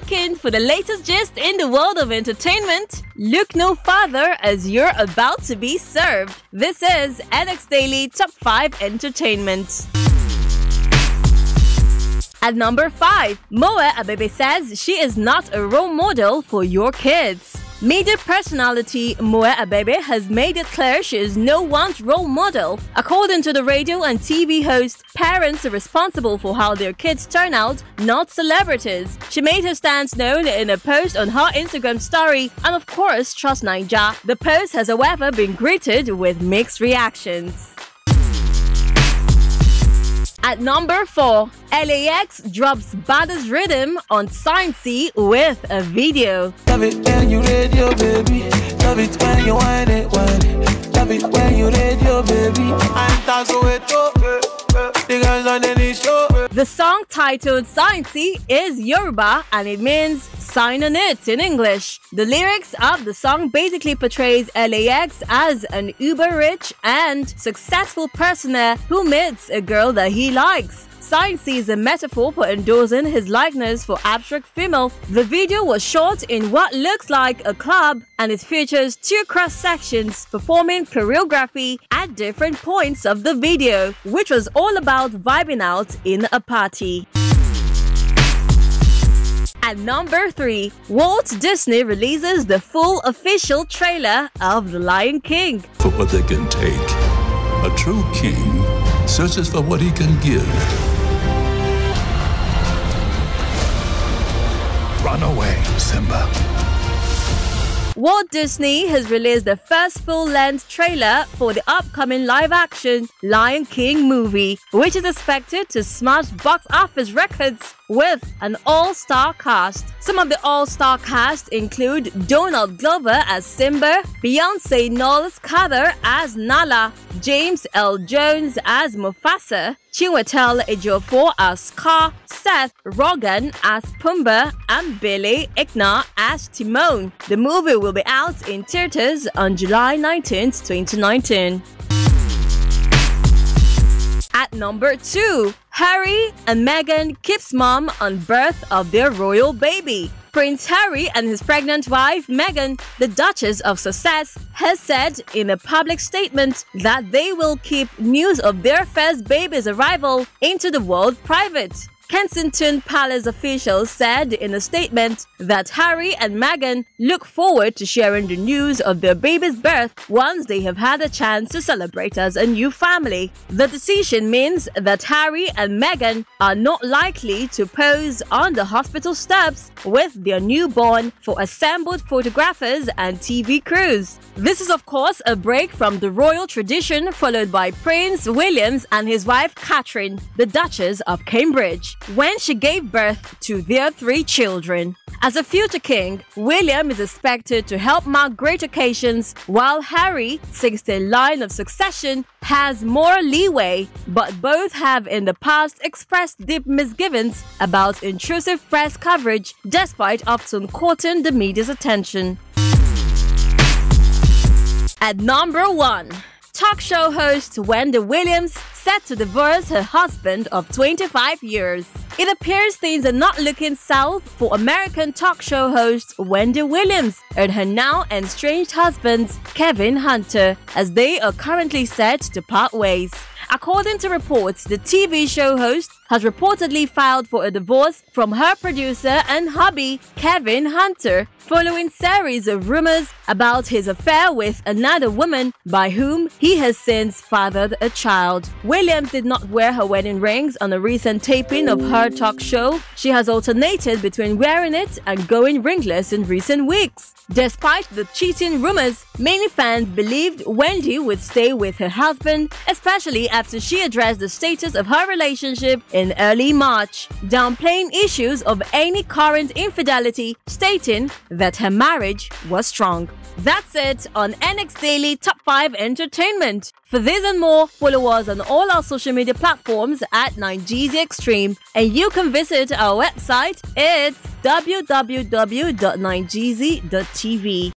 looking for the latest gist in the world of entertainment? Look no further as you're about to be served. This is NX Daily Top 5 Entertainment. At number 5, Moet Abebe says she is not a role model for your kids. Media personality Moet Abebe has made it clear she is no one's role model. According to the radio and TV host, parents are responsible for how their kids turn out, not celebrities. She made her stance known in a post on her Instagram story and of course Trust Naija. The post has however been greeted with mixed reactions. At number 4, LAX drops baddest rhythm on Sign Si with a video. Love it when you radio, baby. Love it when you whine it, whine it. Love it when you radio, baby. I'm so it the girls on any show. Eh. The song titled Sign Si is Yoruba and it means sign on it in English. The lyrics of the song basically portrays LAX as an uber rich and successful personer who meets a girl that he likes. Science sees a metaphor for endorsing his likeness for abstract female. The video was shot in what looks like a club and it features two cross sections performing choreography at different points of the video, which was all about vibing out in a party. At number 3, Walt Disney releases the full official trailer of The Lion King. For what they can take, a true king searches for what he can give. Run away, Simba. Walt Disney has released the first full length trailer for the upcoming live action Lion King movie, which is expected to smash box office records with an all star cast. Some of the all star cast include Donald Glover as Simba, Beyonce Knowles Carter as Nala, James Earl Jones as Mufasa, Chiwetel Ejiofor as Scar, Seth Rogen as Pumbaa, and Billy Eichner as Timon. The movie will be out in theaters on July 19, 2019. At number 2, Harry and Meghan keeps mom on birth of their royal baby. Prince Harry and his pregnant wife Meghan, the Duchess of Sussex, has said in a public statement that they will keep news of their first baby's arrival into the world private. Kensington Palace officials said in a statement that Harry and Meghan look forward to sharing the news of their baby's birth once they have had a chance to celebrate as a new family. The decision means that Harry and Meghan are not likely to pose on the hospital steps with their newborn for assembled photographers and TV crews. This is, of course, a break from the royal tradition followed by Prince Williams and his wife Catherine, the Duchess of Cambridge when she gave birth to their three children. As a future king, William is expected to help mark great occasions, while Harry, sixth in line of succession, has more leeway, but both have in the past expressed deep misgivings about intrusive press coverage despite often courting the media's attention. At number 1, talk show host Wendy Williams set to divorce her husband of 25 years. It appears things are not looking south for American talk show host Wendy Williams and her now estranged husband Kevin Hunter, as they are currently set to part ways. According to reports, the TV show host has reportedly filed for a divorce from her producer and hubby, Kevin Hunter, following series of rumors about his affair with another woman by whom he has since fathered a child. Williams did not wear her wedding rings on a recent taping of her talk show. She has alternated between wearing it and going ringless in recent weeks. Despite the cheating rumors, many fans believed Wendy would stay with her husband, especially after she addressed the status of her relationship in early March, downplaying issues of any current infidelity, stating that her marriage was strong. That's it on NX Daily Top 5 Entertainment. For this and more, follow us on all our social media platforms at Nigezie Xtreme, and you can visit our website. It's www.nigezie.tv.